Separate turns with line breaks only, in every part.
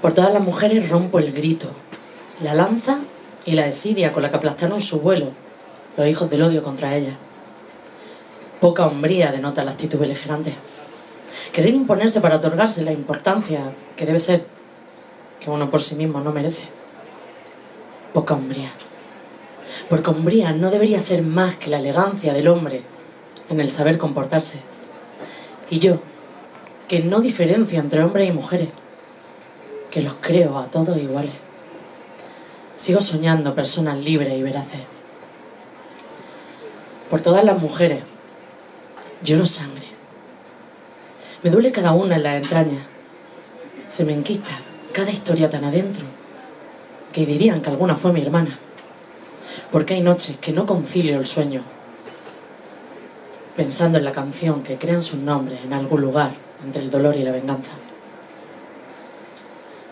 Por todas las mujeres rompo el grito, la lanza y la desidia con la que aplastaron su vuelo los hijos del odio contra ella. Poca hombría denota la actitud beligerante. Querer imponerse para otorgarse la importancia que debe ser que uno por sí mismo no merece. Poca hombría. Porque hombría no debería ser más que la elegancia del hombre en el saber comportarse. Y yo, que no diferencio entre hombres y mujeres, que los creo a todos iguales. Sigo soñando personas libres y veraces. Por todas las mujeres, lloro sangre. Me duele cada una en las entrañas. Se me enquista cada historia tan adentro que dirían que alguna fue mi hermana. Porque hay noches que no concilio el sueño pensando en la canción que crean sus nombres en algún lugar entre el dolor y la venganza.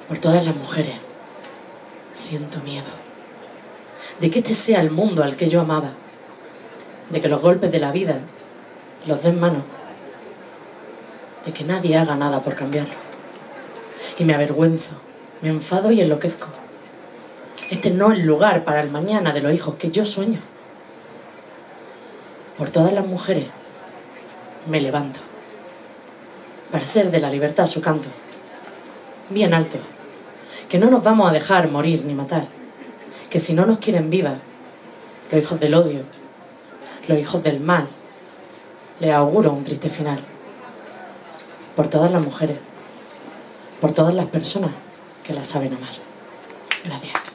Por todas las mujeres siento miedo de que este sea el mundo al que yo amaba, de que los golpes de la vida los den mano, de que nadie haga nada por cambiarlo. Y me avergüenzo, me enfado y enloquezco. Este no es el lugar para el mañana de los hijos que yo sueño. Por todas las mujeres me levanto para ser de la libertad su canto, bien alto, que no nos vamos a dejar morir ni matar, que si no nos quieren vivas, los hijos del odio, los hijos del mal, les auguro un triste final. Por todas las mujeres, por todas las personas que las saben amar. Gracias.